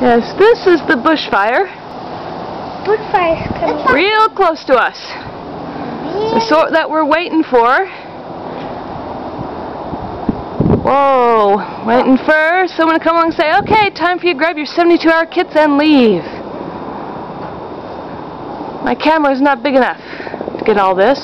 Yes, this is the bushfire. Bushfire's coming. Real close to us. The sort that we're waiting for. Whoa, waiting for someone to come along and say, okay, time for you to grab your 72 hour kits and leave. My camera's not big enough to get all this.